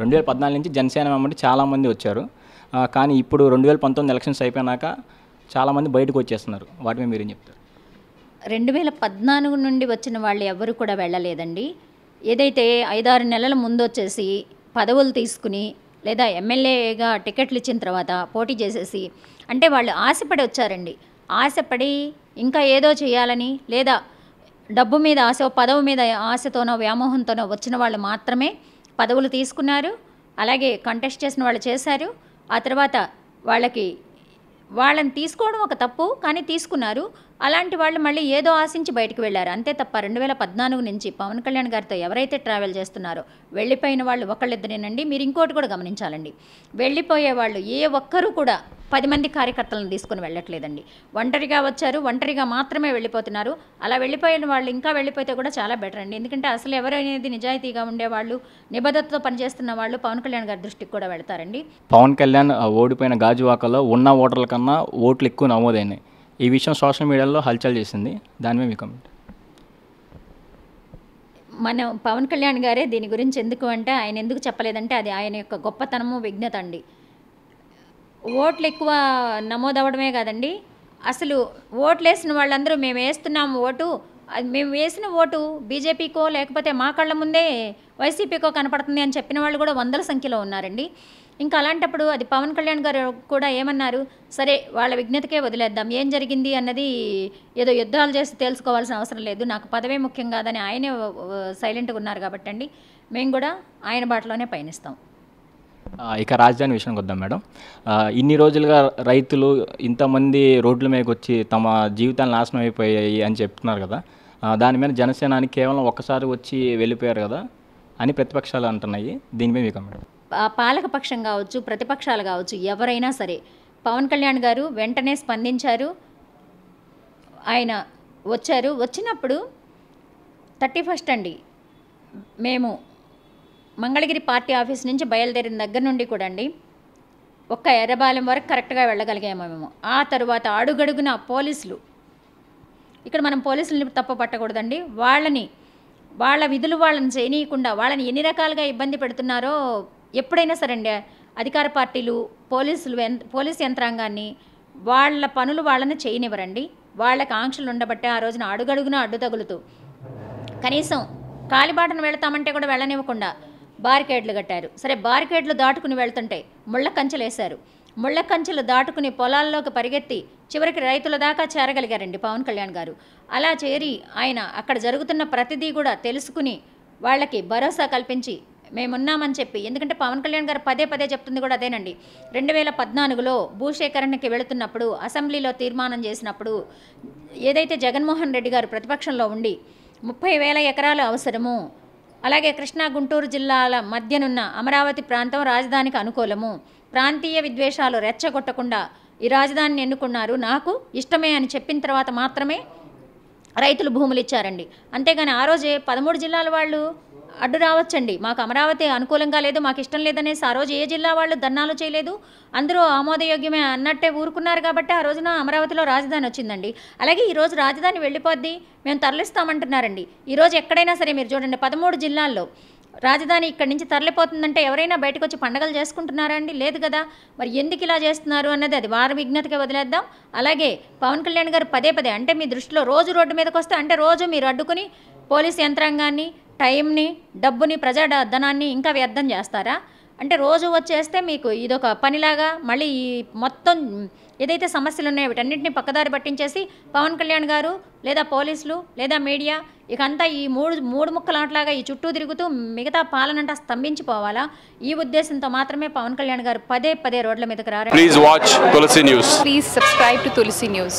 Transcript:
రెండు వేల పద్నాలుగు నుంచి జనసేన వెంబడి చాలామంది వచ్చారు. కానీ ఇప్పుడు రెండు వేల పంతొమ్మిది ఎలక్షన్స్ అయిపోయినాక చాలామంది బయటకు వచ్చేస్తున్నారు. వాటి మీద మీరేం చెప్తారు? రెండు వేల పద్నాలుగు నుండి వచ్చిన వాళ్ళు ఎవరు కూడా వెళ్ళలేదండి. ఏదైతే ఐదారు నెలల ముందు వచ్చేసి పదవులు తీసుకుని లేదా ఎమ్మెల్యేగా టికెట్లు ఇచ్చిన తర్వాత పోటీ చేసేసి అంటే వాళ్ళు ఆశపడి వచ్చారండి. ఆశపడి ఇంకా ఏదో చేయాలని లేదా డబ్బు మీద ఆశ పదవి మీద ఆశతోనో వ్యామోహంతోనో వచ్చిన వాళ్ళు మాత్రమే పదవులు తీసుకున్నారు. అలాగే కంటెస్ట్ చేసిన వాళ్ళు చేశారు. ఆ తర్వాత వాళ్ళకి వాళ్ళని తీసుకోవడం ఒక తప్పు కానీ తీసుకున్నారు. అలాంటి వాళ్ళు మళ్ళీ ఏదో ఆశించి బయటకు వెళ్ళారు. అంతే తప్ప రెండు వేల పద్నాలుగు నుంచి పవన్ కళ్యాణ్ గారితో ఎవరైతే ట్రావెల్ చేస్తున్నారో వెళ్ళిపోయిన వాళ్ళు ఒకళ్ళిద్దరేనండి. మీరు ఇంకోటి కూడా గమనించాలండి. వెళ్ళిపోయే వాళ్ళు ఏ ఒక్కరూ కూడా పది మంది కార్యకర్తలను తీసుకుని వెళ్ళట్లేదండి. ఒంటరిగా వచ్చారు ఒంటరిగా మాత్రమే వెళ్ళిపోతున్నారు. అలా వెళ్ళిపోయిన వాళ్ళు ఇంకా వెళ్ళిపోతే కూడా చాలా బెటర్ అండి. ఎందుకంటే అసలు ఎవరైనది నిజాయితీగా ఉండేవాళ్ళు నిబద్ధతతో పనిచేస్తున్న వాళ్ళు పవన్ కళ్యాణ్ గారి దృష్టికి కూడా వెళ్తారండి. పవన్ కళ్యాణ్ ఓడిపోయిన గాజువాకలో ఉన్న ఓటర్ల కన్నా ఓట్లు ఎక్కువ నమోదైనాయి. ఈ విషయం సోషల్ మీడియాలో హల్చల్ చేసింది. దాని మీద మీ కమెంట్ మన పవన్ కళ్యాణ్ గారే దీని గురించి ఎందుకు అంటే ఆయన ఎందుకు చెప్పలేదంటే అది ఆయన యొక్క గొప్పతనము విజ్ఞత అండి. ఓట్లు ఎక్కువ నమోదవడమే కాదండి. అసలు ఓట్లు వేసిన వాళ్ళందరూ మేము వేస్తున్నాము ఓటు అది మేము వేసిన ఓటు బీజేపీకో లేకపోతే మా కళ్ళ ముందే వైసీపీకో కనపడుతుంది అని చెప్పిన వాళ్ళు కూడా వందల సంఖ్యలో ఉన్నారండి. ఇంకా అలాంటప్పుడు అది పవన్ కళ్యాణ్ గారు కూడా ఏమన్నారు? సరే వాళ్ళ విజ్ఞతకే వదిలేద్దాం. ఏం జరిగింది అన్నది ఏదో యుద్ధాలు చేసి తెలుసుకోవాల్సిన అవసరం లేదు. నాకు పదవే ముఖ్యం కాదని ఆయనే సైలెంట్గా ఉన్నారు కాబట్టి అండి మేము కూడా ఆయన బాటలోనే పయనిస్తాం. ఇక రాజధాని విషయానికి వద్దాం మేడం. ఇన్ని రోజులుగా రైతులు ఇంతమంది రోడ్ల మీదకి వచ్చి తమ జీవితాలు నాశనం అయిపోయాయి అని చెప్తున్నారు కదా. దాని మీద జనసేనాని కేవలం ఒక్కసారి వచ్చి వెళ్ళిపోయారు కదా అని ప్రతిపక్షాలు అంటున్నాయి. దీని మీద మేడం పాలకపక్షం కావచ్చు ప్రతిపక్షాలు కావచ్చు ఎవరైనా సరే. పవన్ కళ్యాణ్ గారు వెంటనే స్పందించారు. ఆయన వచ్చారు. వచ్చినప్పుడు థర్టీ ఫస్ట్ అండి మేము మంగళగిరి పార్టీ ఆఫీస్ నుంచి బయలుదేరిన దగ్గర నుండి కూడా అండి ఒక్క ఎర్రబాలెం వరకు కరెక్ట్గా వెళ్ళగలిగాము మేము. ఆ తరువాత అడుగడుగున పోలీసులు ఇక్కడ మనం పోలీసులని తప్ప పట్టకూడదండి వాళ్ళని వాళ్ళ విధులు వాళ్ళని చేయనీయకుండా వాళ్ళని ఎన్ని రకాలుగా ఇబ్బంది పెడుతున్నారో ఎప్పుడైనా సరే అండి అధికార పార్టీలు పోలీసులు పోలీస్ యంత్రాంగాన్ని వాళ్ళ పనులు వాళ్ళని చేయనివ్వరండి. వాళ్ళకి ఆంక్షలు ఉండబట్టే ఆ రోజున అడుగడుగున అడ్డు తగులుతూ. కనీసం కాలిబాటను వెళతామంటే కూడా వెళ్ళనివ్వకుండా బారికేడ్లు కట్టారు. సరే బారికేడ్లు దాటుకుని వెళ్తుంటే ముళ్ళ కంచెలు వేశారు ముళ్ళ కంచెలు దాటుకుని పొలాల్లోకి పరిగెత్తి చివరికి రైతుల దాకా చేరగలిగారండి పవన్ కళ్యాణ్ గారు. అలా చేరి ఆయన అక్కడ జరుగుతున్న ప్రతిదీ కూడా తెలుసుకుని వాళ్ళకి భరోసా కల్పించి మేమున్నామని చెప్పి. ఎందుకంటే పవన్ కళ్యాణ్ గారు పదే పదే చెప్తుంది కూడా అదేనండి. రెండు వేల పద్నాలుగులో భూసేకరణకి వెళుతున్నప్పుడు అసెంబ్లీలో తీర్మానం చేసినప్పుడు ఏదైతే జగన్మోహన్ రెడ్డి గారు ప్రతిపక్షంలో ఉండి ముప్పై వేల ఎకరాలు అవసరము అలాగే కృష్ణా గుంటూరు జిల్లాల మధ్యనున్న అమరావతి ప్రాంతం రాజధానికి అనుకూలము ప్రాంతీయ విద్వేషాలు రెచ్చగొట్టకుండా ఈ రాజధానిని ఎన్నుకున్నారు నాకు ఇష్టమే అని చెప్పిన తర్వాత మాత్రమే రైతులు భూములు ఇచ్చారండి. అంతేగాని ఆ రోజే పదమూడు జిల్లాల వాళ్ళు అడ్డు రావచ్చండి. మాకు అమరావతి అనుకూలంగా లేదు మాకు ఇష్టం లేదనేసి ఆ రోజు ఏ జిల్లా వాళ్ళు ధర్నాలు చేయలేదు. అందరూ ఆమోదయోగ్యమే అన్నట్టే ఊరుకున్నారు కాబట్టి ఆ రోజున అమరావతిలో రాజధాని వచ్చిందండి. అలాగే ఈరోజు రాజధాని వెళ్ళిపోద్ది మేము తరలిస్తామంటున్నారండి. ఈ రోజు ఎక్కడైనా సరే మీరు చూడండి పదమూడు జిల్లాల్లో రాజధాని ఇక్కడి నుంచి తరలిపోతుందంటే ఎవరైనా బయటకు వచ్చి పండగలు చేసుకుంటున్నారా అండి? లేదు కదా. మరి ఎందుకు ఇలా చేస్తున్నారు అన్నది అది వారి విజ్ఞతకే వదిలేద్దాం. అలాగే పవన్ కళ్యాణ్ గారు పదే పదే అంటే మీ దృష్టిలో రోజు రోడ్డు మీదకి వస్తే అంటే రోజు మీరు అడ్డుకుని పోలీస్ యంత్రాంగాన్ని టైంని డబ్బుని ప్రజా ధనాన్ని ఇంకా వ్యర్థం చేస్తారా? అంటే రోజు వచ్చేస్తే మీకు ఇదొక పనిలాగా మళ్ళీ ఈ మొత్తం ఏదైతే సమస్యలు ఉన్నాయో వీటన్నిటిని పక్కదారి పట్టించేసి పవన్ కళ్యాణ్ గారు లేదా పోలీసులు లేదా మీడియా ఇకంతా ఈ మూడు మూడు ముక్కలాట్లాగా ఈ చుట్టూ తిరుగుతూ మిగతా పాలనంతా స్తంభించిపోవాలా ఈ ఉద్దేశంతో మాత్రమే పవన్ కళ్యాణ్ గారు పదే పదే రోడ్ల మీదకి రారు Please watch Tulsi News. Please subscribe to Tulsi News.